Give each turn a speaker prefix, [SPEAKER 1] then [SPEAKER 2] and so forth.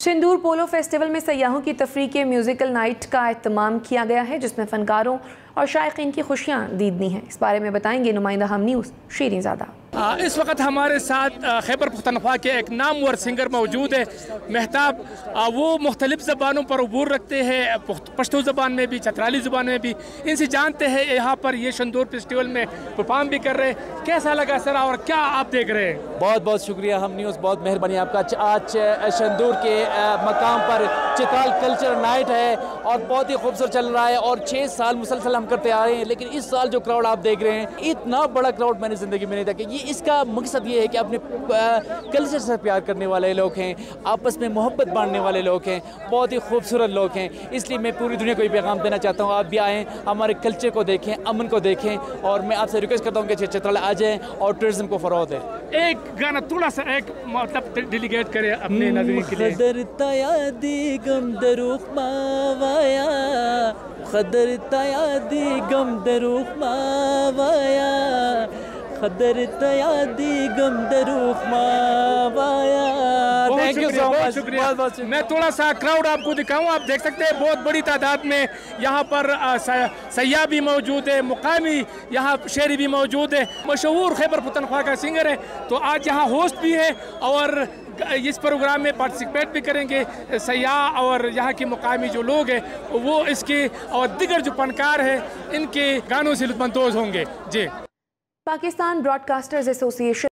[SPEAKER 1] सिंदूर पोलो festival में सयाहों की तफरी के म्यूजिकल नाइट का अहतमाम किया गया है, जिसमें फनकारों और शायक की खुशियाँ दीदनी हैं। इस बारे में बताएँगे नुमाइंदा हम न्यूज़ शीरें ज़्यादा
[SPEAKER 2] इस वक्त हमारे साथ खैबर पुख्तनख्वा के एक नामवर सिंगर मौजूद है, महताब। वो मुख्तलिफ़ ज़बानों पर अबूर रखते हैं पश्तो ज़बान में भी, चतराली ज़बान में भी। इनसे जानते हैं, यहाँ पर ये शंदूर फेस्टिवल में परफॉर्म भी कर रहे हैं। कैसा लगा सर, और क्या आप देख रहे हैं?
[SPEAKER 3] बहुत बहुत शुक्रिया, हम न्यूज़ बहुत मेहरबानी आपका। आज शंदूर के मकाम पर चित्राल कल्चर नाइट है, और बहुत ही खूबसूरत चल रहा है, और छः साल मुसलसल हम करते आ रहे हैं, लेकिन इस साल जो क्राउड आप देख रहे हैं, इतना बड़ा क्राउड मैंने ज़िंदगी में नहीं देखा। ये इसका मकसद ये है कि अपने कल्चर से प्यार करने वाले लोग हैं आपस में मोहब्बत बांटने वाले लोग हैं बहुत ही खूबसूरत लोग हैं। इसलिए मैं पूरी दुनिया को ये पैगाम देना चाहता हूँ आप भी आएँ हमारे कल्चर को देखें अमन को देखें और मैं आपसे रिक्वेस्ट करता हूँ कि चित्राला आ जाएँ और टूरिज़्म को फ़रोग दें।
[SPEAKER 2] एक गाना थोड़ा सा एक मतलब डेलीगेट करें अपने नज़र के
[SPEAKER 3] लिए। गम दरुख मावाया खदर तयादी गम दरुख मावाया खदर तयादी गम दरुख मावाया।
[SPEAKER 2] थैंक यू सो मच शुक्रिया मैं थोड़ा सा क्राउड आपको दिखाऊँ। आप देख सकते हैं बहुत बड़ी तादाद में यहाँ पर सयाह भी मौजूद है मुकामी यहाँ शेरी भी मौजूद है। मशहूर खैबर पतनख्वा का सिंगर है। तो आज यहाँ होस्ट भी है और इस प्रोग्राम में पार्टिसिपेट भी करेंगे। सयाह और यहाँ के मुकामी जो लोग हैं वो इसके और दिगर जो फनकार हैं। इनके गानों से लुत्फानंदोज होंगे। जी।
[SPEAKER 1] Pakistan Broadcasters Association